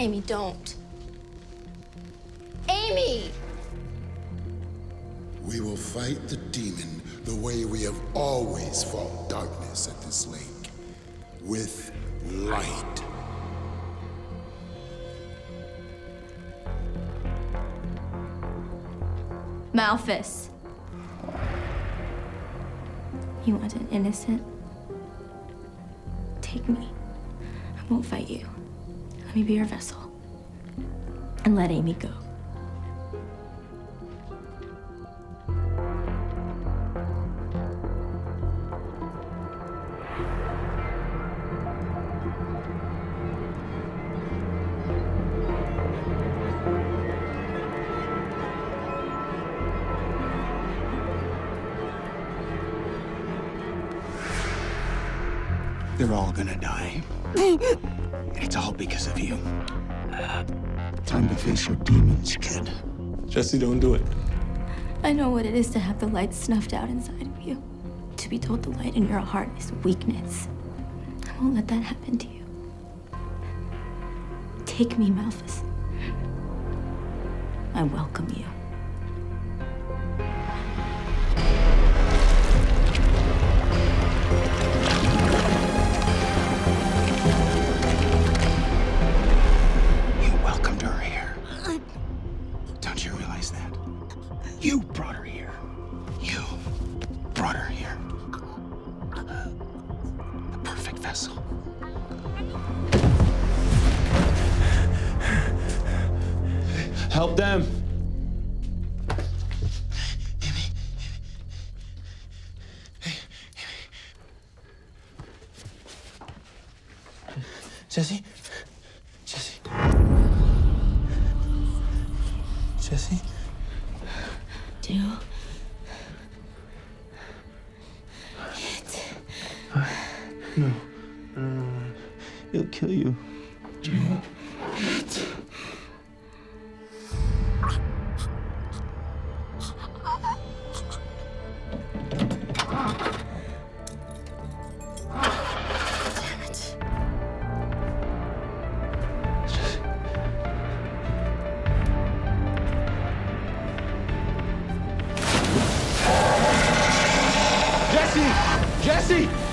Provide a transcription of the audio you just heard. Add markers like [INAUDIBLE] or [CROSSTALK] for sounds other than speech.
Amy, don't. Amy! We will fight the demon the way we have always fought darkness at this lake. With light. Malphas. You want an innocent? Take me. I won't fight you. Let me be your vessel. And let Amy go. They're all gonna die. [LAUGHS] And it's all because of you. Uh, time to face your demons, kid. Jesse, don't do it. I know what it is to have the light snuffed out inside of you. To be told the light in your heart is weakness. I won't let that happen to you. Take me, Malphas. I welcome you. You perfect. Help them. Jesse? Jesse? Jesse? Do No. No, no, no. Uh, he'll kill you. Jesse! Jesse!